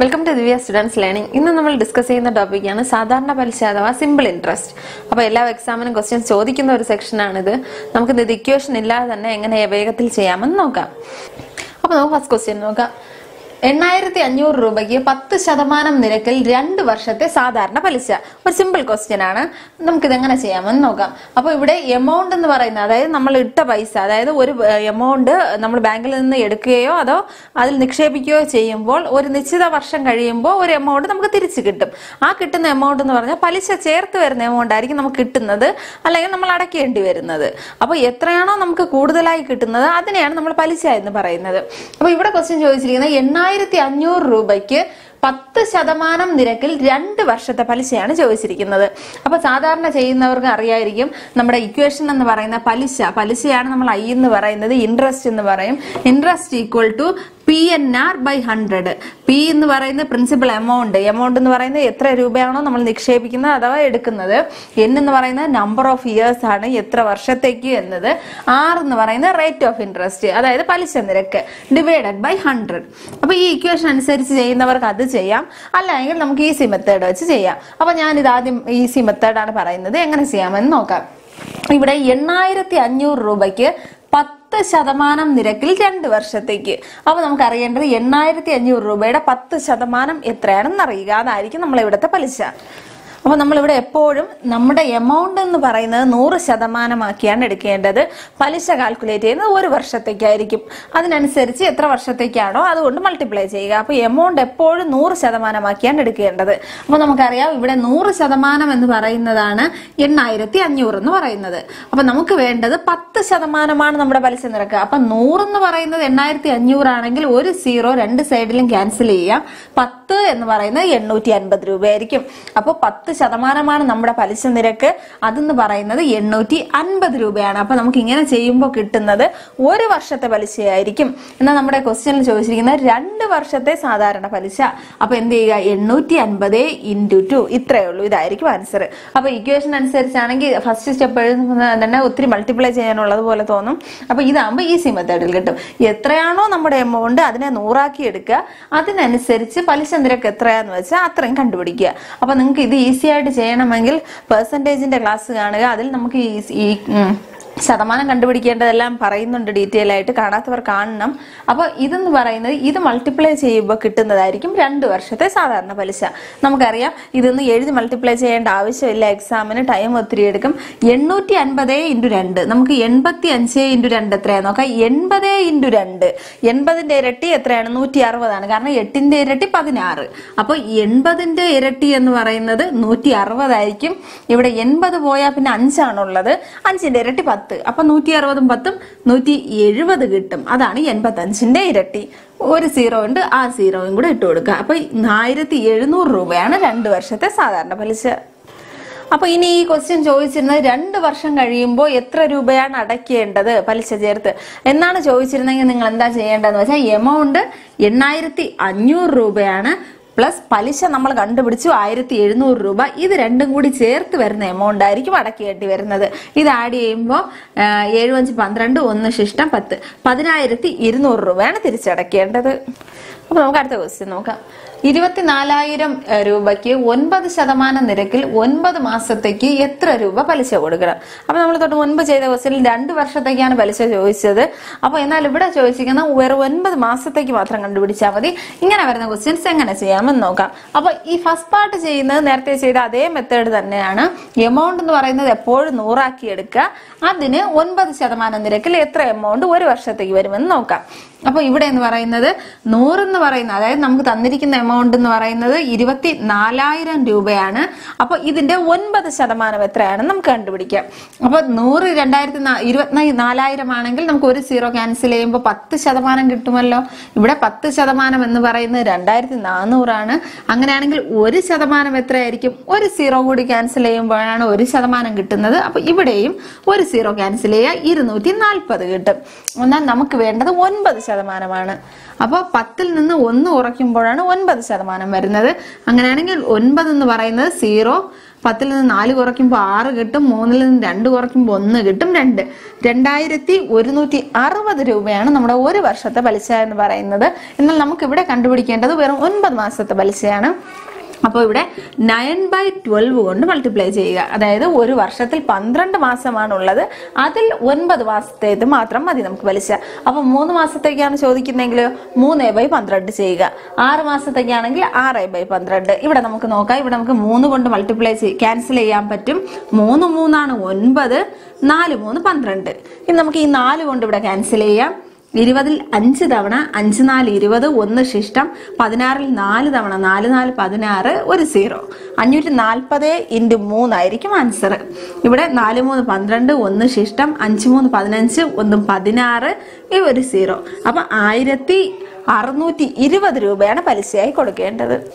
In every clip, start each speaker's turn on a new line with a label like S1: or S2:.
S1: Welcome to Divya students learning ഇന്ന് നമ്മൾ discuss ചെയ്യുന്ന ടോപ്പിക്കാണ് സാധാരണ പലിശ അഥവാ സിമ്പിൾ ഇൻട്രസ്റ്റ് അപ്പോൾ എല്ലാ എക്സാമിനും ക്വസ്റ്റ്യൻസ് ചോദിക്കുന്ന ഒരു സെക്ഷനാണിത് നമുക്ക് ഇത് ഇക്വേഷൻ ഇല്ലാതെ തന്നെ എങ്ങനെ വേഗത്തിൽ ചെയ്യാമെന്ന് നോക്കാം. അപ്പോൾ നമുക്ക് ഫസ്റ്റ് ക്വസ്റ്റ്യൻ നോക്കാം. എണ്ണായിരത്തി അഞ്ഞൂറ് രൂപയ്ക്ക് പത്ത് ശതമാനം നിരക്കിൽ രണ്ട് വർഷത്തെ സാധാരണ പലിശ. ഒരു സിമ്പിൾ ക്വസ്റ്റ്യൻ ആണ്. നമുക്കിത് എങ്ങനെ ചെയ്യാമെന്ന് നോക്കാം. അപ്പോൾ ഇവിടെ എമൗണ്ട് എന്ന് പറയുന്നത് അതായത് നമ്മൾ ഇട്ട പൈസ അതായത് ഒരു എമൗണ്ട് നമ്മൾ ബാങ്കിൽ നിന്ന് എടുക്കുകയോ അതോ അതിൽ നിക്ഷേപിക്കുകയോ ചെയ്യുമ്പോൾ ഒരു നിശ്ചിത വർഷം കഴിയുമ്പോൾ ഒരു എമൗണ്ട് നമുക്ക് തിരിച്ചു കിട്ടും. ആ കിട്ടുന്ന എമൗണ്ട് എന്ന് പറഞ്ഞാൽ പലിശ ചേർത്ത് വരുന്ന എമൗണ്ട് ആയിരിക്കും നമുക്ക് കിട്ടുന്നത് അല്ലെങ്കിൽ നമ്മൾ അടയ്ക്കേണ്ടി വരുന്നത്. അപ്പോൾ എത്രയാണോ നമുക്ക് കൂടുതലായി കിട്ടുന്നത് അതിനെയാണ് നമ്മൾ പലിശ എന്ന് പറയുന്നത്. അപ്പോൾ ഇവിടെ ക്വസ്റ്റ്യൻ ചോദിച്ചിരിക്കുന്നത് എണ്ണായിരത്തി അഞ്ഞൂറ് രൂപയ്ക്ക് പത്ത് ശതമാനം നിരക്കിൽ രണ്ട് വർഷത്തെ പലിശയാണ് ചോദിച്ചിരിക്കുന്നത്. അപ്പൊ സാധാരണ ചെയ്യുന്നവർക്ക് അറിയായിരിക്കും നമ്മുടെ ഇക്വേഷൻ എന്ന് പറയുന്ന പലിശ. പലിശയാണ് നമ്മൾ ഐ എന്ന് പറയുന്നത് ഇൻട്രസ്റ്റ് എന്ന് പറയും. Interest equal to P N R by hundred P എന്ന് പറയുന്ന പ്രിൻസിപ്പൽ എമൗണ്ട് എമൗണ്ട് എന്ന് പറയുന്നത് എത്ര രൂപയാണോ നമ്മൾ നിക്ഷേപിക്കുന്നത് അഥവാ എടുക്കുന്നത്. എൻ എന്ന് പറയുന്നത് നമ്പർ ഓഫ് ഇയേഴ്സ് ആണ് എത്ര വർഷത്തേക്ക് എന്നത്. ആർ എന്ന് പറയുന്ന റേറ്റ് ഓഫ് ഇൻട്രസ്റ്റ് അതായത് പലിശ നിരക്ക് ഡിവൈഡഡ് ബൈ ഹൺഡ്രഡ് അപ്പൊ ഈ ഇക്വേഷൻ അനുസരിച്ച് ചെയ്യുന്നവർക്ക് അത് ചെയ്യാം. അല്ലെങ്കിൽ നമുക്ക് ഈസി മെത്തേഡ് വെച്ച് ചെയ്യാം. അപ്പൊ ഞാൻ ഇത് ആദ്യം ഈസി മെത്തേഡാണ് പറയുന്നത്. എങ്ങനെ ചെയ്യാമെന്ന് നോക്കാം. ഇവിടെ എണ്ണായിരത്തി അഞ്ഞൂറ് രൂപയ്ക്ക് പത്ത് ശതമാനം നിരക്കിൽ രണ്ട് വർഷത്തേക്ക്. അപ്പൊ നമുക്ക് അറിയേണ്ടത് എണ്ണായിരത്തി അഞ്ഞൂറ് രൂപയുടെ പത്ത് ശതമാനം എത്രയാണെന്ന് അറിയുക അതായിരിക്കും നമ്മൾ ഇവിടുത്തെ പലിശ. അപ്പൊ നമ്മളിവിടെ എപ്പോഴും നമ്മുടെ എമൗണ്ട് എന്ന് പറയുന്നത് നൂറ് ശതമാനമാക്കിയാണ് എടുക്കേണ്ടത്. പലിശ കാൽക്കുലേറ്റ് ചെയ്യുന്നത് ഒരു വർഷത്തേക്കായിരിക്കും. അതിനനുസരിച്ച് എത്ര വർഷത്തേക്കാണോ അതുകൊണ്ട് മൾട്ടിപ്ലൈ ചെയ്യുക. അപ്പൊ എമൗണ്ട് എപ്പോഴും നൂറ് ശതമാനമാക്കിയാണ് എടുക്കേണ്ടത്. അപ്പൊ നമുക്കറിയാം ഇവിടെ നൂറ് ശതമാനം എന്ന് പറയുന്നതാണ് എണ്ണായിരത്തി അഞ്ഞൂറ് എന്ന് പറയുന്നത്. അപ്പൊ നമുക്ക് വേണ്ടത് പത്ത് ശതമാനമാണ് നമ്മുടെ പലിശ നിരക്ക്. അപ്പൊ നൂറ് എന്ന് പറയുന്നത് എണ്ണായിരത്തി അഞ്ഞൂറ് ആണെങ്കിൽ ഒരു സീറോ രണ്ട് സൈഡിലും ക്യാൻസൽ ചെയ്യാം. പത്ത് എന്ന് പറയുന്നത് എണ്ണൂറ്റി അൻപത് രൂപയായിരിക്കും. അപ്പോൾ പത്ത് ശതമാനമാണ് നമ്മുടെ പലിശ നിരക്ക്. അതെന്ന് പറയുന്നത് എണ്ണൂറ്റി അൻപത് രൂപയാണ്. അപ്പൊ നമുക്ക് ഇങ്ങനെ ചെയ്യുമ്പോൾ കിട്ടുന്നത് ഒരു വർഷത്തെ പലിശയായിരിക്കും. എന്നാൽ നമ്മുടെ ക്വസ്റ്റ്യനിൽ ചോദിച്ചിരിക്കുന്നത് രണ്ട് വർഷത്തെ സാധാരണ പലിശ. അപ്പൊ എന്ത് ചെയ്യുക? എണ്ണൂറ്റി അൻപത് ഇന്റു ടു ഇത്രയേ ഉള്ളൂ. ഇതായിരിക്കും ആൻസർ അപ്പൊ ഇക്വേഷൻ അനുസരിച്ചാണെങ്കിൽ ഫസ്റ്റ് സ്റ്റെപ്പ് എഴുതുന്നത് തന്നെ ഒത്തിരി മൾട്ടിപ്ലൈ ചെയ്യാനുള്ളത് പോലെ തോന്നും. അപ്പൊ ഇതാകുമ്പോൾ ഈസി മെത്തേഡിൽ കിട്ടും. എത്രയാണോ നമ്മുടെ എമൗണ്ട് അതിനെ നൂറാക്കി എടുക്കുക. അതിനനുസരിച്ച് പലിശ നിരക്ക് എത്രയാന്ന് വെച്ചാൽ അത്രയും കണ്ടുപിടിക്കുക. അപ്പൊ നിങ്ങൾക്ക് ഇത് ഈസി ആയിട്ട് ചെയ്യണമെങ്കിൽ പെർസെന്റേജിന്റെ ക്ലാസ് കാണുക. അതിൽ നമുക്ക് ഈ ശതമാനം കണ്ടുപിടിക്കേണ്ടതെല്ലാം പറയുന്നുണ്ട് ഡീറ്റെയിൽ ആയിട്ട്. കാണാത്തവർ കാണണം. അപ്പോൾ ഇതെന്ന് പറയുന്നത് ഇത് മൾട്ടിപ്ലൈ ചെയ്യുമ്പോൾ കിട്ടുന്നതായിരിക്കും രണ്ട് വർഷത്തെ സാധാരണ പലിശ. നമുക്കറിയാം ഇതൊന്നും എഴുതി മൾട്ടിപ്ലൈ ചെയ്യേണ്ട ആവശ്യമില്ല. എക്സാമിന് ടൈം ഒത്തിരി എടുക്കും. എണ്ണൂറ്റി അൻപത് ഇന്റു രണ്ട്. നമുക്ക് എൺപത്തി അഞ്ച് ഇന്റു രണ്ട് എത്രയാണ് നോക്കാം. എൺപത് ഇന്റു രണ്ട്. എൺപതിന്റെ ഇരട്ടി എത്രയാണ്? നൂറ്റി അറുപതാണ് കാരണം എട്ടിന്റെ ഇരട്ടി പതിനാറ്. അപ്പോൾ എൺപതിന്റെ ഇരട്ടി എന്ന് പറയുന്നത് നൂറ്റി അറുപതായിരിക്കും ഇവിടെ എൺപത് പോയാൽ പിന്നെ അഞ്ചാണുള്ളത്. അഞ്ചിന്റെ ഇരട്ടി പത്ത് അപ്പൊ നൂറ്റി അറുപതും പത്തും നൂറ്റി എഴുപത് കിട്ടും. അതാണ് എൺപത്തി അഞ്ചിന്റെ ഇരട്ടി. ഒരു സീറോ ഉണ്ട് ആ സീറോയും കൂടെ ഇട്ട് കൊടുക്കുക. അപ്പൊ ആയിരത്തി എഴുന്നൂറ് രൂപയാണ് രണ്ട് വർഷത്തെ സാധാരണ പലിശ. അപ്പൊ ഇനി ഈ ക്വസ്റ്റ്യൻ ചോദിച്ചിരുന്നത് രണ്ട് വർഷം കഴിയുമ്പോൾ എത്ര രൂപയാണ് അടയ്ക്കേണ്ടത് പലിശ ചേർത്ത്? എന്നാണ് ചോദിച്ചിരുന്നെങ്കിൽ നിങ്ങൾ എന്താ ചെയ്യേണ്ടതെന്ന് വെച്ചാൽ എമൗണ്ട് എണ്ണായിരത്തി അഞ്ഞൂറ് രൂപയാണ് പ്ലസ് പലിശ നമ്മൾ കണ്ടുപിടിച്ചു ആയിരത്തി എഴുന്നൂറ് രൂപ. ഇത് രണ്ടും കൂടി ചേർത്ത് വരുന്ന എമൗണ്ട് ആയിരിക്കും അടക്കേണ്ടി വരുന്നത്. ഇത് ആഡ് ചെയ്യുമ്പോൾ ഏഴു അഞ്ച് പന്ത്രണ്ട് ഒന്ന് ശിഷ്ടം പത്ത്. പതിനായിരത്തി ഇരുന്നൂറ് രൂപയാണ് തിരിച്ചടക്കേണ്ടത്. അപ്പൊ നമുക്ക് അടുത്ത ക്വസ്റ്റ്യൻ നോക്കാം. ഇരുപത്തിനാലായിരം രൂപയ്ക്ക് ഒൻപത് ശതമാനം നിരക്കിൽ ഒൻപത് മാസത്തേക്ക് എത്ര രൂപ പലിശ കൊടുക്കണം? അപ്പൊ നമ്മൾ തൊട്ട് മുൻപ് ചെയ്ത ക്വസ്റ്റ്യനിൽ രണ്ട് വർഷത്തേക്കാണ് പലിശ ചോദിച്ചത്. അപ്പൊ എന്നാൽ ഇവിടെ ചോദിച്ചിരിക്കുന്ന വെറും ഒൻപത് മാസത്തേക്ക് മാത്രം കണ്ടുപിടിച്ചാൽ മതി. ഇങ്ങനെ വരുന്ന ക്വസ്റ്റ്യൻസ് എങ്ങനെ ചെയ്യാമെന്ന് നോക്കാം. അപ്പൊ ഈ ഫസ്റ്റ് പാർട്ട് ചെയ്യുന്നത് നേരത്തെ ചെയ്ത അതേ മെത്തേഡ് തന്നെയാണ്. എമൗണ്ട് എന്ന് പറയുന്നത് എപ്പോഴും നൂറാക്കി എടുക്കുക. അതിന് ഒൻപത് ശതമാനം നിരക്കിൽ എത്ര എമൗണ്ട് ഒരു വർഷത്തേക്ക് വരുമെന്ന് നോക്കാം. അപ്പൊ ഇവിടെ എന്ന് പറയുന്നത് നൂറ് എന്ന് പറയുന്നത് അതായത് നമുക്ക് തന്നിരിക്കുന്ന എമൗണ്ട് എന്ന് പറയുന്നത് ഇരുപത്തി നാലായിരം രൂപയാണ്. അപ്പൊ ഇതിന്റെ ഒൻപത് ശതമാനം എത്രയാണെന്ന് നമുക്ക് കണ്ടുപിടിക്കാം. അപ്പൊ നൂറ് രണ്ടായിരത്തി ഇരുപത്തി നാലായിരം ആണെങ്കിൽ നമുക്ക് ഒരു സീറോ ക്യാൻസൽ ചെയ്യുമ്പോൾ പത്ത് ശതമാനം കിട്ടുമല്ലോ. ഇവിടെ പത്ത് ശതമാനം എന്ന് പറയുന്നത് രണ്ടായിരത്തി നാനൂറാണ് അങ്ങനെയാണെങ്കിൽ ഒരു ശതമാനം എത്രയായിരിക്കും? ഒരു സീറോ കൂടി ക്യാൻസൽ ചെയ്യുമ്പോഴാണ് ഒരു ശതമാനം കിട്ടുന്നത്. അപ്പൊ ഇവിടെയും ഒരു സീറോ ക്യാൻസൽ ചെയ്യുക ഇരുന്നൂറ്റി നാൽപ്പത് കിട്ടും. എന്നാൽ നമുക്ക് വേണ്ടത് ഒൻപത് ശതമാനമാണ്. അപ്പോൾ പത്തിൽ നിന്ന് ഒന്ന് കുറയ്ക്കുമ്പോഴാണ് ഒൻപത് ശതമാനം വരുന്നത്. അങ്ങനെയാണെങ്കിൽ ഒൻപത് എന്ന് പറയുന്നത് സീറോ പത്തിൽ നിന്ന് നാല് കുറയ്ക്കുമ്പോൾ ആറ് കിട്ടും മൂന്നിൽ നിന്ന് രണ്ട് കുറയ്ക്കുമ്പോൾ ഒന്ന് കിട്ടും രണ്ട്. രണ്ടായിരത്തി ഒരുന്നൂറ്റി അറുപത് രൂപയാണ് നമ്മുടെ ഒരു വർഷത്തെ പലിശ എന്ന് പറയുന്നത്. എന്നാൽ നമുക്ക് ഇവിടെ കണ്ടുപിടിക്കേണ്ടത് വെറും ഒൻപത് മാസത്തെ പലിശയാണ്. അപ്പോൾ ഇവിടെ നയൻ ബൈ ട്വൽവ് കൊണ്ട് മൾട്ടിപ്ലൈ ചെയ്യുക. അതായത് ഒരു വർഷത്തിൽ പന്ത്രണ്ട് മാസമാണുള്ളത്. അതിൽ ഒൻപത് മാസത്തേത് മാത്രം മതി നമുക്ക് പലിശ. അപ്പോൾ മൂന്ന് മാസത്തേക്കാണ് ചോദിക്കുന്നതെങ്കിൽ മൂന്ന് ബൈ പന്ത്രണ്ട് ചെയ്യുക. ആറ് മാസത്തേക്കാണെങ്കിൽ ആറ് ബൈ പന്ത്രണ്ട്. ഇവിടെ നമുക്ക് നോക്കാം. ഇവിടെ നമുക്ക് മൂന്ന് കൊണ്ട് മൾട്ടിപ്ലൈ ചെയ് ക്യാൻസൽ ചെയ്യാൻ പറ്റും. മൂന്ന് മൂന്നാണ് ഒൻപത്. നാല് മൂന്ന് പന്ത്രണ്ട്. ഇനി നമുക്ക് ഈ നാല് കൊണ്ട് ഇവിടെ ക്യാൻസൽ ചെയ്യാം. ഇരുപതിൽ അഞ്ച് തവണ അഞ്ച് നാല് ഇരുപത് ഒന്ന് ശിഷ്ടം പതിനാറിൽ നാല് തവണ നാല് നാല് പതിനാറ് ഒരു സീറോ. അഞ്ഞൂറ്റി നാൽപ്പത് ഇന്റു മൂന്നായിരിക്കും ആൻസർ ഇവിടെ നാല് മൂന്ന് പന്ത്രണ്ട് ഒന്ന് ശിഷ്ടം അഞ്ച് മൂന്ന് പതിനഞ്ച് ഒന്ന് പതിനാറ് ഈ ഒരു സീറോ. അപ്പം ആയിരത്തി അറുന്നൂറ്റി ഇരുപത് രൂപയാണ് പലിശയായി കൊടുക്കേണ്ടത്.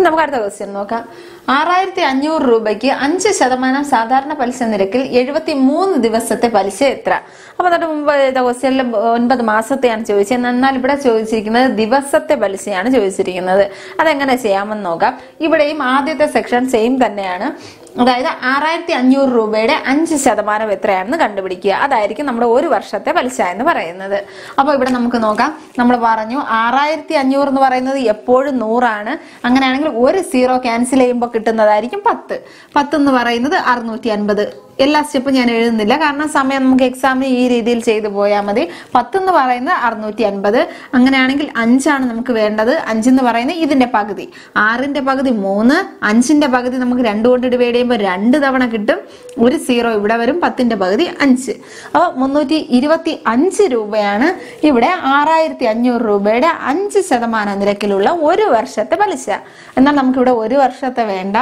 S1: നമുക്ക് അടുത്ത ക്വസ്റ്റ്യൻ നോക്കാം. ആറായിരത്തി അഞ്ഞൂറ് രൂപയ്ക്ക് അഞ്ച് ശതമാനം സാധാരണ പലിശ നിരക്കിൽ എഴുപത്തി മൂന്ന് ദിവസത്തെ പലിശ എത്ര? അപ്പൊ തൊട്ട് മുമ്പ് ചെയ്ത ക്വസ്റ്റ്യനിൽ ഒൻപത് മാസത്തെയാണ് ചോദിച്ചത്. എന്നാൽ ഇവിടെ ചോദിച്ചിരിക്കുന്നത് ദിവസത്തെ പലിശയാണ് ചോദിച്ചിരിക്കുന്നത്. അതെങ്ങനെ ചെയ്യാമെന്ന് നോക്കാം. ഇവിടെയും ആദ്യത്തെ സെക്ഷൻ സെയിം തന്നെയാണ്. അതായത് ആറായിരത്തി അഞ്ഞൂറ് രൂപയുടെ അഞ്ച് ശതമാനം എത്രയാണെന്ന് കണ്ടുപിടിക്കുക. അതായിരിക്കും നമ്മുടെ ഒരു വർഷത്തെ പലിശ എന്ന് പറയുന്നത്. അപ്പോൾ ഇവിടെ നമുക്ക് നോക്കാം. നമ്മൾ പറഞ്ഞു ആറായിരത്തി അഞ്ഞൂറ് എന്ന് പറയുന്നത് എപ്പോഴും നൂറാണ്. അങ്ങനെയാണെങ്കിൽ ഒരു സീറോ ക്യാൻസൽ ചെയ്യുമ്പോൾ കിട്ടുന്നതായിരിക്കും പത്ത്. പത്ത് എന്ന് പറയുന്നത് അറുന്നൂറ്റി അൻപത് എല്ലാ സ്റ്റെപ്പും ഞാൻ എഴുതുന്നില്ല. കാരണം സമയം നമുക്ക് എക്സാമിന് ഈ രീതിയിൽ ചെയ്തു പോയാൽ മതി. പത്ത് എന്ന് പറയുന്നത് അറുന്നൂറ്റി അൻപത് അങ്ങനെയാണെങ്കിൽ അഞ്ചാണ് നമുക്ക് വേണ്ടത്. അഞ്ചെന്ന് പറയുന്നത് ഇതിന്റെ പകുതി. ആറിന്റെ പകുതി മൂന്ന്. അഞ്ചിന്റെ പകുതി നമുക്ക് രണ്ട് കൊണ്ട് ഡിവൈഡ് ചെയ്യുമ്പോൾ രണ്ട് തവണ കിട്ടും. ഒരു സീറോ ഇവിടെ വരും പത്തിന്റെ പകുതി അഞ്ച്. അപ്പോൾ മുന്നൂറ്റി ഇരുപത്തി അഞ്ച് രൂപയാണ് ഇവിടെ ആറായിരത്തി അഞ്ഞൂറ് രൂപയുടെ അഞ്ച് ശതമാനം നിരക്കിലുള്ള ഒരു വർഷത്തെ പലിശ. എന്നാൽ നമുക്കിവിടെ ഒരു വർഷത്തെ വേണ്ട.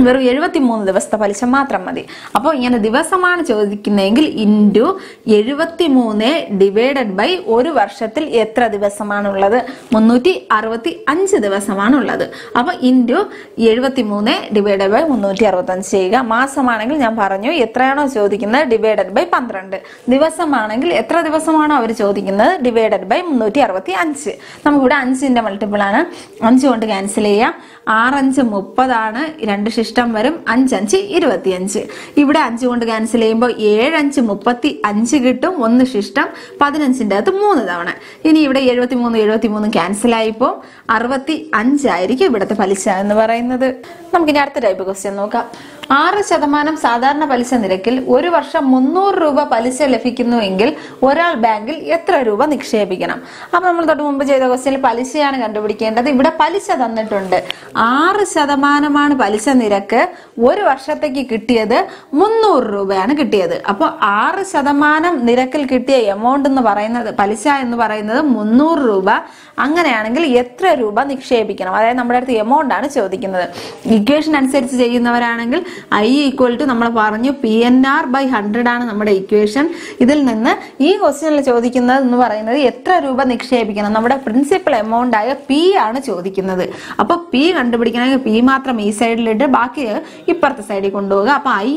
S1: വെറും എഴുപത്തി മൂന്ന് ദിവസത്തെ പലിശ മാത്രം മതി. അപ്പോൾ ഇങ്ങനെ ദിവസമാണ് ചോദിക്കുന്നതെങ്കിൽ ഇന്റു എഴുപത്തി മൂന്ന് ഡിവൈഡഡ് ബൈ ഒരു വർഷത്തിൽ എത്ര ദിവസമാണുള്ളത്? മുന്നൂറ്റി അറുപത്തി അഞ്ച് ദിവസമാണുള്ളത്. അപ്പോൾ ഇന്റു എഴുപത്തി മൂന്ന് ഡിവൈഡഡ് ബൈ മുന്നൂറ്റി അറുപത്തി അഞ്ച് ചെയ്യുക. മാസമാണെങ്കിൽ ഞാൻ പറഞ്ഞു എത്രയാണോ ചോദിക്കുന്നത്? ഡിവൈഡഡ് ബൈ പന്ത്രണ്ട്. ദിവസമാണെങ്കിൽ എത്ര ദിവസമാണോ അവർ ചോദിക്കുന്നത്? ഡിവൈഡഡ് ബൈ മുന്നൂറ്റി അറുപത്തി അഞ്ച് നമുക്കിവിടെ അഞ്ചിന്റെ മൾട്ടിപ്പിൾ ആണ്. അഞ്ച് കൊണ്ട് ക്യാൻസൽ ചെയ്യാം. ആറഞ്ച് മുപ്പതാണ് രണ്ട് ശിഷ്ടം വരും അഞ്ചഞ്ച് ഇരുപത്തിയഞ്ച്. ഇവിടെ അഞ്ച് കൊണ്ട് ക്യാൻസൽ ചെയ്യുമ്പോൾ ഏഴഞ്ച് മുപ്പത്തി അഞ്ച് കിട്ടും ഒന്ന് ശിഷ്ടം പതിനഞ്ചിന്റെ അകത്ത് മൂന്ന് തവണ. ഇനി ഇവിടെ എഴുപത്തി മൂന്ന് എഴുപത്തി മൂന്ന് ക്യാൻസൽ ആയിപ്പോൾ അറുപത്തി അഞ്ചായിരിക്കും ഇവിടുത്തെ പലിശ എന്ന് പറയുന്നത്. നമുക്കിനി അടുത്ത ടൈപ്പ് ക്വസ്റ്റ്യൻ നോക്കാം. ആറ് ശതമാനം സാധാരണ പലിശ നിരക്കിൽ ഒരു വർഷം മുന്നൂറ് രൂപ പലിശ ലഭിക്കുന്നുവെങ്കിൽ ഒരാൾ ബാങ്കിൽ എത്ര രൂപ നിക്ഷേപിക്കണം? അപ്പൊ നമ്മൾ തൊട്ട് മുമ്പ് ചെയ്ത ക്വസ്റ്റ്യനിൽ പലിശയാണ് കണ്ടുപിടിക്കേണ്ടത്. ഇവിടെ പലിശ തന്നിട്ടുണ്ട്. ആറ് ശതമാനമാണ് പലിശ നിരക്ക് ഒരു വർഷത്തേക്ക് കിട്ടിയത് മുന്നൂറ് രൂപയാണ് കിട്ടിയത്. അപ്പോൾ ആറ് ശതമാനം നിരക്കിൽ കിട്ടിയ എമൗണ്ട് എന്ന് പറയുന്നത് പലിശ എന്ന് പറയുന്നത് മുന്നൂറ് രൂപ. അങ്ങനെയാണെങ്കിൽ എത്ര രൂപ നിക്ഷേപിക്കണം? അതായത് നമ്മുടെ അടുത്ത് എമൗണ്ട് ആണ് ചോദിക്കുന്നത്. ഇക്വേഷൻ അനുസരിച്ച് ചെയ്യുന്നവരാണെങ്കിൽ ഐ ഈക്വൽ ടു നമ്മൾ പറഞ്ഞു P N R by hundred ആണ് നമ്മുടെ ഇക്വേഷൻ ഇതിൽ നിന്ന് ഈ ക്വസ്റ്റ്യനിൽ ചോദിക്കുന്നത് എന്ന് പറയുന്നത് എത്ര രൂപ നിക്ഷേപിക്കണം? നമ്മുടെ പ്രിൻസിപ്പൽ എമൗണ്ട് ആയ പി ആണ് ചോദിക്കുന്നത്. അപ്പൊ പി കണ്ടുപിടിക്കണമെങ്കിൽ പി മാത്രം ഈ സൈഡിലിട്ട് ബാക്കി ഇപ്പുറത്തെ സൈഡിൽ കൊണ്ടുപോകുക അപ്പൊ ഐ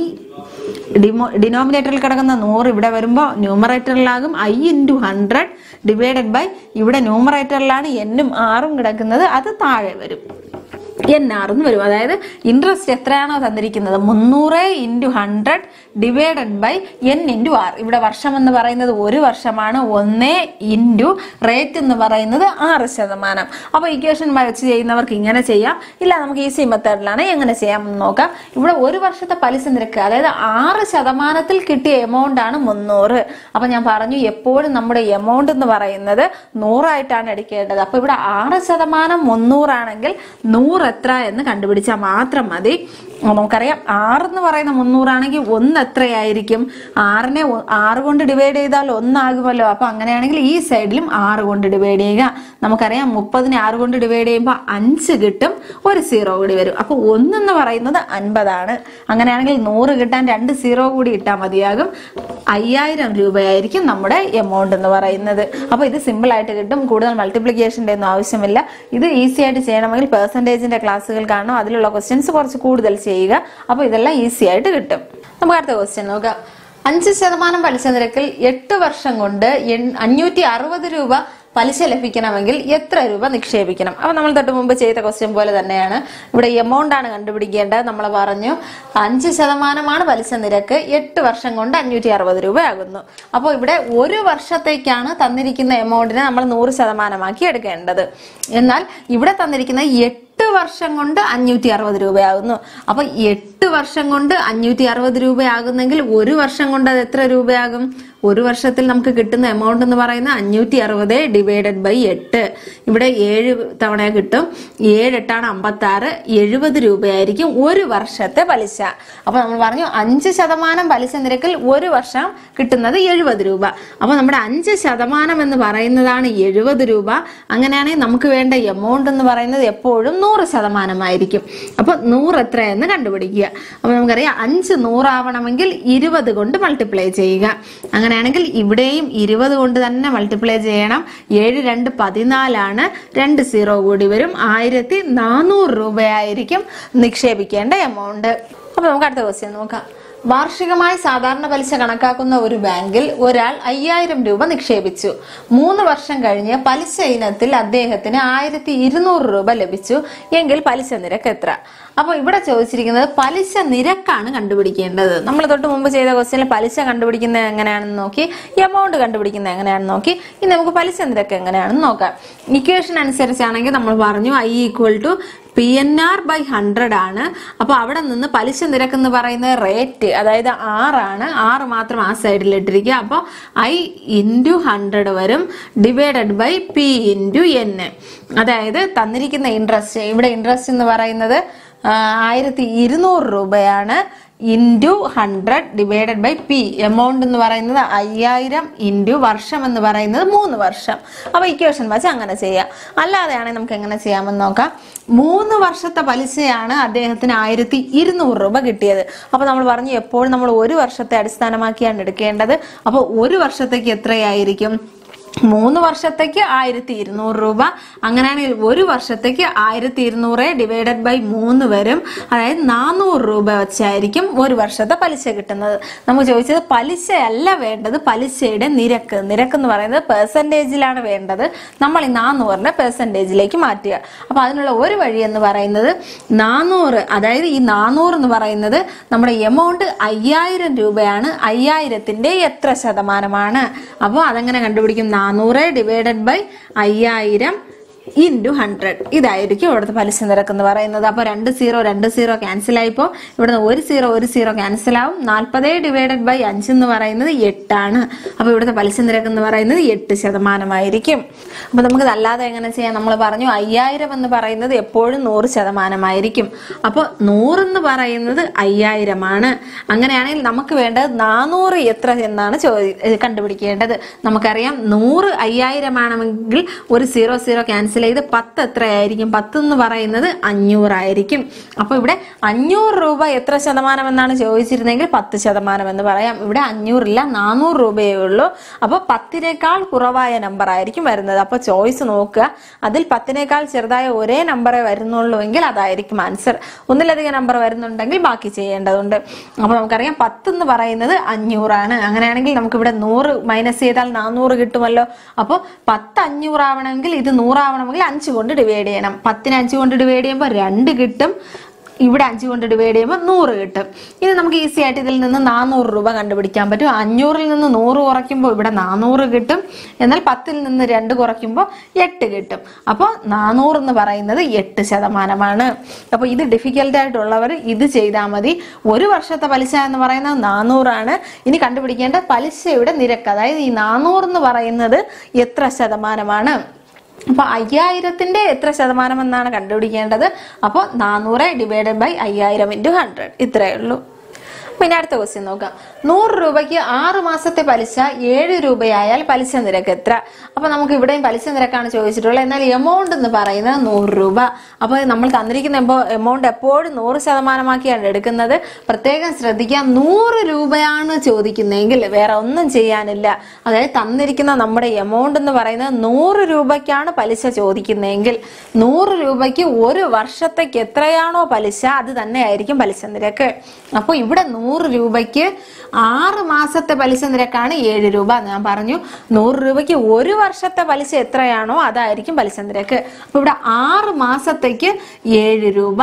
S1: ഡിമോ ഡിനോമിനേറ്ററിൽ കിടക്കുന്ന നൂറ് ഇവിടെ വരുമ്പോൾ ന്യൂമറേറ്ററിലാകും I into hundred divided by ഇവിടെ ന്യൂമറേറ്ററിലാണ് എന്നും ആറും കിടക്കുന്നത്. അത് താഴെ വരും. എൻ ആർ എന്ന് വരും. അതായത് ഇൻട്രസ്റ്റ് എത്രയാണോ തന്നിരിക്കുന്നത്? മുന്നൂറ് into hundred divided by N into R ഇവിടെ വർഷം എന്ന് പറയുന്നത് ഒരു വർഷമാണ്. ഒന്ന് ഇന്റു റേറ്റ് എന്ന് പറയുന്നത് ആറ് ശതമാനം. അപ്പോൾ ഇക്വേഷൻ വരച്ച് ചെയ്യുന്നവർക്ക് ഇങ്ങനെ ചെയ്യാം. ഇല്ല നമുക്ക് ഈസി മെത്തേഡിലാണ് എങ്ങനെ ചെയ്യാമെന്ന് നോക്കാം. ഇവിടെ ഒരു വർഷത്തെ പലിശ നിരക്ക് അതായത് ആറ് ശതമാനത്തിൽ കിട്ടിയ എമൗണ്ട് ആണ് മുന്നൂറ്. അപ്പോൾ ഞാൻ പറഞ്ഞു എപ്പോഴും നമ്മുടെ എമൗണ്ട് എന്ന് പറയുന്നത് നൂറായിട്ടാണ് എടുക്കേണ്ടത്. അപ്പോൾ ഇവിടെ ആറ് ശതമാനം മുന്നൂറാണെങ്കിൽ നൂറ് എത്ര എന്ന് കണ്ടുപിടിച്ചാൽ മാത്രം മതി. നമുക്കറിയാം. ആറ് എന്ന് പറയുന്ന മുന്നൂറാണെങ്കിൽ ഒന്ന് എത്രയായിരിക്കും? ആറിനെ ആറ് കൊണ്ട് ഡിവൈഡ് ചെയ്താൽ ഒന്നാകുമല്ലോ. അപ്പൊ അങ്ങനെയാണെങ്കിൽ ഈ സൈഡിലും ആറ് കൊണ്ട് ഡിവൈഡ് ചെയ്യുക. നമുക്കറിയാം മുപ്പതിനെ ആറ് കൊണ്ട് ഡിവൈഡ് ചെയ്യുമ്പോൾ അഞ്ച് കിട്ടും. ഒരു സീറോ കൂടി വരും. അപ്പൊ ഒന്നെന്ന് പറയുന്നത് അൻപതാണ്. അങ്ങനെയാണെങ്കിൽ നൂറ് കിട്ടാൻ രണ്ട് സീറോ കൂടി ഇട്ടാൽ മതിയാകും. അയ്യായിരം രൂപയായിരിക്കും നമ്മുടെ എമൗണ്ട് എന്ന് പറയുന്നത്. അപ്പൊ ഇത് സിമ്പിൾ ആയിട്ട് കിട്ടും. കൂടുതൽ മൾട്ടിപ്ലിക്കേഷന്റെ ഒന്നും ആവശ്യമില്ല. ഇത് ഈസി ആയിട്ട് ചെയ്യണമെങ്കിൽ പെർസെന്റേജിന്റെ ക്ലാസ്സുകൾ കാണും അതിലുള്ള ക്വസ്റ്റ്യൻസ് കുറച്ച് കൂടുതൽ ചെയ്യുക. അപ്പൊ ഇതെല്ലാം ഈസി ആയിട്ട് കിട്ടും. നമുക്ക് അടുത്ത ക്വസ്റ്റ്യൻ നോക്കാം. അഞ്ച് ശതമാനം പലിശ നിരക്കിൽ എട്ട് വർഷം കൊണ്ട് അഞ്ഞൂറ്റി അറുപത് രൂപ പലിശ ലഭിക്കണമെങ്കിൽ എത്ര രൂപ നിക്ഷേപിക്കണം? അപ്പൊ നമ്മൾ തൊട്ട് മുമ്പ് ചെയ്ത ക്വസ്റ്റ്യൻ പോലെ തന്നെയാണ്. ഇവിടെ എമൗണ്ട് ആണ് കണ്ടുപിടിക്കേണ്ടത്. നമ്മൾ പറഞ്ഞു അഞ്ച് ശതമാനമാണ് പലിശ നിരക്ക് എട്ട് വർഷം കൊണ്ട് അഞ്ഞൂറ്റി അറുപത് രൂപയാകുന്നു. അപ്പോൾ ഇവിടെ ഒരു വർഷത്തേക്കാണ് തന്നിരിക്കുന്ന എമൗണ്ടിനെ നമ്മൾ നൂറ് ശതമാനമാക്കി എടുക്കേണ്ടത്. എന്നാൽ ഇവിടെ തന്നിരിക്കുന്ന എട്ട് എട്ട് വർഷം കൊണ്ട് അഞ്ഞൂറ്റി അറുപത് രൂപയാകുന്നു. അപ്പൊ എട്ട് വർഷം കൊണ്ട് അഞ്ഞൂറ്റി അറുപത് രൂപയാകുന്നെങ്കിൽ ഒരു വർഷം കൊണ്ട് അത് എത്ര രൂപയാകും? ഒരു വർഷത്തിൽ നമുക്ക് കിട്ടുന്ന എമൗണ്ട് എന്ന് പറയുന്നത് അഞ്ഞൂറ്റി അറുപത് ഡിവൈഡഡ് ബൈ എട്ട്. ഇവിടെ ഏഴ് തവണ കിട്ടും. ഏഴ് എട്ടാണ് അമ്പത്തി ആറ് എഴുപത് രൂപയായിരിക്കും ഒരു വർഷത്തെ പലിശ. അപ്പൊ നമ്മൾ പറഞ്ഞു അഞ്ച് ശതമാനം പലിശ നിരക്കിൽ ഒരു വർഷം കിട്ടുന്നത് എഴുപത് രൂപ. അപ്പൊ നമ്മുടെ അഞ്ച് ശതമാനം എന്ന് പറയുന്നതാണ് എഴുപത് രൂപ. അങ്ങനെയാണെങ്കിൽ നമുക്ക് വേണ്ട എമൗണ്ട് എന്ന് പറയുന്നത് എപ്പോഴും നൂറ് ശതമാനമായിരിക്കും. അപ്പൊ നൂറ് എത്രയെന്ന് കണ്ടുപിടിക്കുക. അപ്പൊ നമുക്കറിയാം അഞ്ച് നൂറാവണമെങ്കിൽ ഇരുപത് കൊണ്ട് മൾട്ടിപ്ലൈ ചെയ്യുക. അങ്ങനെയാണെങ്കിൽ ഇവിടെയും ഇരുപത് കൊണ്ട് തന്നെ മൾട്ടിപ്ലൈ ചെയ്യണം. ഏഴ് രണ്ട് പതിനാലാണ് രണ്ട് സീറോ കൂടി വരും. ആയിരത്തി നാനൂറ് രൂപയായിരിക്കും നിക്ഷേപിക്കേണ്ട എമൗണ്ട് അപ്പൊ നമുക്ക് അടുത്ത ക്വസ്റ്റ്യൻ നോക്കാം. വാർഷികമായി സാധാരണ പലിശ കണക്കാക്കുന്ന ഒരു ബാങ്കിൽ ഒരാൾ അയ്യായിരം രൂപ നിക്ഷേപിച്ചു. മൂന്ന് വർഷം കഴിഞ്ഞ് പലിശ ഇനത്തിൽ അദ്ദേഹത്തിന് ആയിരത്തി ഇരുന്നൂറ് രൂപ ലഭിച്ചു എങ്കിൽ പലിശ നിരക്ക് എത്ര? അപ്പോൾ ഇവിടെ ചോദിച്ചിരിക്കുന്നത് പലിശ നിരക്കാണ് കണ്ടുപിടിക്കേണ്ടത്. നമ്മൾ തൊട്ട് മുമ്പ് ചെയ്ത ക്വസ്റ്റ്യനിൽ പലിശ കണ്ടുപിടിക്കുന്നത് എങ്ങനെയാണെന്ന് നോക്കി എമൗണ്ട് കണ്ടുപിടിക്കുന്നത് എങ്ങനെയാണെന്ന് നോക്കി ഇനി നമുക്ക് പലിശ നിരക്ക് എങ്ങനെയാണെന്ന് നോക്കാം. ഇക്വേഷൻ അനുസരിച്ചാണെങ്കിൽ നമ്മൾ പറഞ്ഞു I equal to P N R by hundred ആണ്. അപ്പൊ അവിടെ നിന്ന് പലിശ നിരക്ക് എന്ന് പറയുന്നത് റേറ്റ് അതായത് ആറാണ് ആറ് മാത്രം ആ സൈഡിൽ ഇട്ടിരിക്കുക. അപ്പോൾ ഐ ഇന്റു ഹൺഡ്രഡ് വരും. Divided by P into N അതായത് തന്നിരിക്കുന്ന ഇൻട്രസ്റ്റ് ഇവിടെ ഇൻട്രസ്റ്റ് എന്ന് പറയുന്നത് ആയിരത്തി ഇരുന്നൂറ് രൂപയാണ്. Into hundred divided by P. Amount എന്ന് പറയുന്നത് അയ്യായിരം ഇന്റു വർഷം എന്ന് പറയുന്നത് മൂന്ന് വർഷം. അപ്പോൾ ഇക്വേഷൻ വെച്ച് അങ്ങനെ ചെയ്യാം. അല്ലാതെയാണെങ്കിൽ നമുക്ക് എങ്ങനെ ചെയ്യാമെന്ന് നോക്കാം. മൂന്ന് വർഷത്തെ പലിശയാണ് അദ്ദേഹത്തിന് ആയിരത്തി ഇരുന്നൂറ് രൂപ കിട്ടിയത്. അപ്പോൾ നമ്മൾ പറഞ്ഞു എപ്പോഴും നമ്മൾ ഒരു വർഷത്തെ അടിസ്ഥാനമാക്കിയാണ് എടുക്കേണ്ടത്. അപ്പോൾ ഒരു വർഷത്തേക്ക് എത്രയായിരിക്കും? മൂന്ന് വർഷത്തേക്ക് ആയിരത്തി ഇരുന്നൂറ് രൂപ. അങ്ങനെയാണെങ്കിൽ ഒരു വർഷത്തേക്ക് ആയിരത്തി ഇരുന്നൂറ് ഡിവൈഡഡ് ബൈ മൂന്ന് വരും. അതായത് നാനൂറ് രൂപ വെച്ചായിരിക്കും ഒരു വർഷത്തെ പലിശ കിട്ടുന്നത്. നമുക്ക് ചോദിച്ചത് പലിശയല്ല വേണ്ടത് പലിശയുടെ നിരക്ക്. നിരക്ക് എന്ന് പറയുന്നത് പെർസെന്റേജിലാണ് വേണ്ടത്. നമ്മൾ ഈ നാനൂറിനെ പെർസെന്റേജിലേക്ക് മാറ്റുക. അപ്പൊ അതിനുള്ള ഒരു വഴി എന്ന് പറയുന്നത് നാനൂറ് അതായത് ഈ നാനൂറ് എന്ന് പറയുന്നത് നമ്മുടെ എമൗണ്ട് അയ്യായിരം രൂപയാണ്. അയ്യായിരത്തിന്റെ എത്ര ശതമാനമാണ്? അപ്പോൾ അതെങ്ങനെ കണ്ടുപിടിക്കും? നാനൂറ് ഡിവൈഡഡ് ബൈ അയ്യായിരം ഇന്റു ഹൺഡ്രഡ് ഇതായിരിക്കും ഇവിടുത്തെ പലിശ നിരക്ക് എന്ന് പറയുന്നത്. അപ്പോൾ രണ്ട് സീറോ രണ്ട് സീറോ ക്യാൻസൽ ആയിപ്പോൾ ഇവിടുന്ന് ഒരു സീറോ ഒരു സീറോ ക്യാൻസൽ ആവും. നാൽപ്പത് ഡിവൈഡഡ് ബൈ അഞ്ച് എന്ന് പറയുന്നത് എട്ടാണ്. അപ്പോൾ ഇവിടുത്തെ പലിശ നിരക്ക് എന്ന് പറയുന്നത് എട്ട് ശതമാനമായിരിക്കും. അപ്പോൾ നമുക്ക് അല്ലാതെ എങ്ങനെ ചെയ്യാം? നമ്മൾ പറഞ്ഞു അയ്യായിരം എന്ന് പറയുന്നത് എപ്പോഴും നൂറ് ശതമാനമായിരിക്കും. അപ്പോൾ നൂറെന്ന് പറയുന്നത് അയ്യായിരമാണ്. അങ്ങനെയാണെങ്കിൽ നമുക്ക് വേണ്ടത് നാനൂറ് എത്ര എന്നാണ് ചോദി കണ്ടുപിടിക്കേണ്ടത്. നമുക്കറിയാം നൂറ് അയ്യായിരമാണെങ്കിൽ ഒരു സീറോ സീറോ ക്യാൻസൽ ചെയ്ത് പത്ത് എത്രയായിരിക്കും? പത്ത് എന്ന് പറയുന്നത് അഞ്ഞൂറായിരിക്കും. അപ്പൊ ഇവിടെ അഞ്ഞൂറ് രൂപ എത്ര ശതമാനം എന്നാണ് ചോദിച്ചിരുന്നെങ്കിൽ പത്ത് ശതമാനം എന്ന് പറയാം. ഇവിടെ അഞ്ഞൂറില്ല നാനൂറ് രൂപയേ ഉള്ളൂ. അപ്പോൾ പത്തിനേക്കാൾ കുറവായ നമ്പർ ആയിരിക്കും വരുന്നത്. അപ്പോൾ ചോയ്സ് നോക്കുക. അതിൽ പത്തിനേക്കാൾ ചെറുതായ ഒരേ നമ്പറേ വരുന്നുള്ളൂ എങ്കിൽ അതായിരിക്കും ആൻസർ ഒന്നിലധികം നമ്പർ വരുന്നുണ്ടെങ്കിൽ ബാക്കി ചെയ്യേണ്ടതുണ്ട്. അപ്പോൾ നമുക്കറിയാം പത്ത് എന്ന് പറയുന്നത് അഞ്ഞൂറാണ്. അങ്ങനെയാണെങ്കിൽ നമുക്ക് ഇവിടെ നൂറ് മൈനസ് ചെയ്താൽ നാനൂറ് കിട്ടുമല്ലോ. അപ്പോൾ പത്ത് അഞ്ഞൂറാവണമെങ്കിൽ ഇത് നൂറാവണമെങ്കിൽ അഞ്ച് കൊണ്ട് ഡിവൈഡ് ചെയ്യണം. പത്തിന് അഞ്ച് കൊണ്ട് ഡിവൈഡ് ചെയ്യുമ്പോൾ രണ്ട് കിട്ടും. ഇവിടെ അഞ്ച് കൊണ്ട് ഡിവൈഡ് ചെയ്യുമ്പോൾ നൂറ് കിട്ടും. ഇത് നമുക്ക് ഈസി ആയിട്ട് ഇതിൽ നിന്ന് നാനൂറ് രൂപ കണ്ടുപിടിക്കാൻ പറ്റും. അഞ്ഞൂറിൽ നിന്ന് നൂറ് കുറയ്ക്കുമ്പോൾ ഇവിടെ നാനൂറ് കിട്ടും. എന്നാൽ പത്തിൽ നിന്ന് രണ്ട് കുറയ്ക്കുമ്പോൾ എട്ട് കിട്ടും. അപ്പോൾ നാനൂറ് എന്ന് പറയുന്നത് എട്ട് ശതമാനമാണ്. അപ്പോൾ ഇത് ഡിഫിക്കൽട്ട് ആയിട്ടുള്ളവർ ഇത് ചെയ്താൽ മതി. ഒരു വർഷത്തെ പലിശ എന്ന് പറയുന്നത് നാനൂറാണ്. ഇനി കണ്ടുപിടിക്കേണ്ട പലിശയുടെ നിരക്ക്. അതായത് ഈ നാനൂറ് എന്ന് പറയുന്നത് എത്ര ശതമാനമാണ്? അപ്പൊ അയ്യായിരത്തിന്റെ എത്ര ശതമാനം എന്നാണ് കണ്ടുപിടിക്കേണ്ടത്? അപ്പോൾ നാനൂറ് ഡിവൈഡഡ് ബൈ അയ്യായിരം ഇന്റു ഹൺഡ്രഡ് ഇത്രയേ ഉള്ളൂ. പിന്നെ അടുത്ത ക്വസ്റ്റ്യൻ നോക്കാം. നൂറ് രൂപയ്ക്ക് ആറ് മാസത്തെ പലിശ ഏഴ് രൂപയായാൽ പലിശ നിരക്ക് എത്ര? അപ്പൊ നമുക്ക് ഇവിടെയും പലിശ നിരക്കാണ് ചോദിച്ചിട്ടുള്ളത്. എന്നാൽ എമൗണ്ട് എന്ന് പറയുന്നത് നൂറ് രൂപ. അപ്പൊ നമ്മൾ തന്നിരിക്കുന്ന എമൗണ്ട് എപ്പോഴും നൂറ് ശതമാനമാക്കിയാണ് എടുക്കുന്നത്. പ്രത്യേകം ശ്രദ്ധിക്കുക നൂറ് രൂപയാണ് ചോദിക്കുന്നതെങ്കിൽ വേറെ ഒന്നും ചെയ്യാനില്ല. അതായത് തന്നിരിക്കുന്ന നമ്മുടെ എമൗണ്ട് എന്ന് പറയുന്നത് നൂറ് രൂപയ്ക്കാണ് പലിശ ചോദിക്കുന്നതെങ്കിൽ നൂറ് രൂപയ്ക്ക് ഒരു വർഷത്തേക്ക് എത്രയാണോ പലിശ അത് തന്നെയായിരിക്കും പലിശ നിരക്ക്. അപ്പോൾ ഇവിടെ നൂറ് രൂപയ്ക്ക് ആറ് മാസത്തെ പലിശ നിരക്കാണ് ഏഴ് രൂപ എന്ന് ഞാൻ പറഞ്ഞു. നൂറ് രൂപയ്ക്ക് ഒരു വർഷത്തെ പലിശ എത്രയാണോ അതായിരിക്കും പലിശ നിരക്ക്. അപ്പൊ ഇവിടെ ആറ് മാസത്തേക്ക് ഏഴ് രൂപ.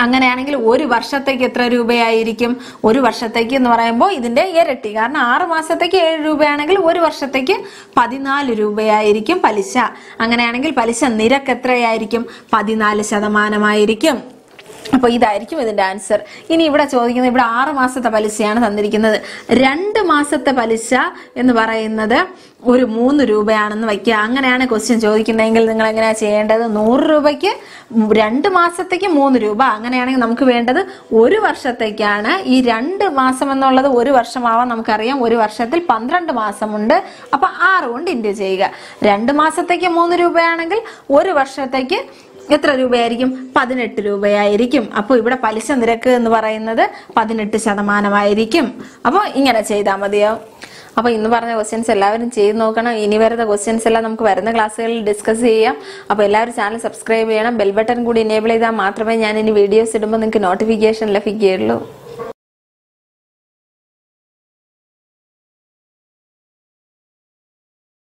S1: അങ്ങനെയാണെങ്കിൽ ഒരു വർഷത്തേക്ക് എത്ര രൂപയായിരിക്കും? ഒരു വർഷത്തേക്ക് എന്ന് പറയുമ്പോൾ ഇതിന്റെ ഇരട്ടി. കാരണം ആറ് മാസത്തേക്ക് ഏഴ് രൂപയാണെങ്കിൽ ഒരു വർഷത്തേക്ക് പതിനാല് രൂപയായിരിക്കും പലിശ. അങ്ങനെയാണെങ്കിൽ പലിശ നിരക്ക് എത്രയായിരിക്കും? പതിനാല് ശതമാനമായിരിക്കും. അപ്പൊ ഇതായിരിക്കും ഇതിന്റെ ആൻസർ. ഇനി ഇവിടെ ചോദിക്കുന്നത് ഇവിടെ ആറ് മാസത്തെ പലിശയാണ് തന്നിരിക്കുന്നത്. രണ്ട് മാസത്തെ പലിശ എന്ന് പറയുന്നത് ഒരു മൂന്ന് രൂപയാണെന്ന് വയ്ക്കുക. അങ്ങനെയാണ് ക്വസ്റ്റ്യൻ ചോദിക്കുന്നതെങ്കിൽ നിങ്ങൾ എങ്ങനെയാ ചെയ്യേണ്ടത്? നൂറ് രൂപയ്ക്ക് രണ്ട് മാസത്തേക്ക് മൂന്ന് രൂപ. അങ്ങനെയാണെങ്കിൽ നമുക്ക് വേണ്ടത് ഒരു വർഷത്തേക്കാണ്. ഈ രണ്ട് മാസം എന്നുള്ളത് ഒരു വർഷമാവാൻ നമുക്കറിയാം. ഒരു വർഷത്തിൽ പന്ത്രണ്ട് മാസമുണ്ട്. അപ്പൊ ആറ് കൊണ്ട് ഇന്ത്യ ചെയ്യുക. രണ്ട് മാസത്തേക്ക് മൂന്ന് രൂപയാണെങ്കിൽ ഒരു വർഷത്തേക്ക് എത്ര രൂപയായിരിക്കും? പതിനെട്ട് രൂപയായിരിക്കും. അപ്പോൾ ഇവിടെ പലിശ നിരക്ക് എന്ന് പറയുന്നത് പതിനെട്ട് ശതമാനമായിരിക്കും. അപ്പോൾ ഇങ്ങനെ ചെയ്താൽ മതിയാവും അപ്പൊ ഇന്ന് പറഞ്ഞ ക്വസ്റ്റ്യൻസ് എല്ലാവരും ചെയ്ത് നോക്കണം. ഇനി വരുന്ന ക്വസ്റ്റ്യൻസ് എല്ലാം നമുക്ക് വരുന്ന ക്ലാസ്സുകളിൽ ഡിസ്കസ് ചെയ്യാം. അപ്പൊ എല്ലാവരും ചാനൽ സബ്സ്ക്രൈബ് ചെയ്യണം. ബെൽ ബട്ടൺ കൂടി എനേബിൾ ചെയ്താൽ മാത്രമേ ഞാൻ ഇനി വീഡിയോസ് ഇടുമ്പോൾ നിങ്ങൾക്ക് നോട്ടിഫിക്കേഷൻ ലഭിക്കുകയുള്ളൂ.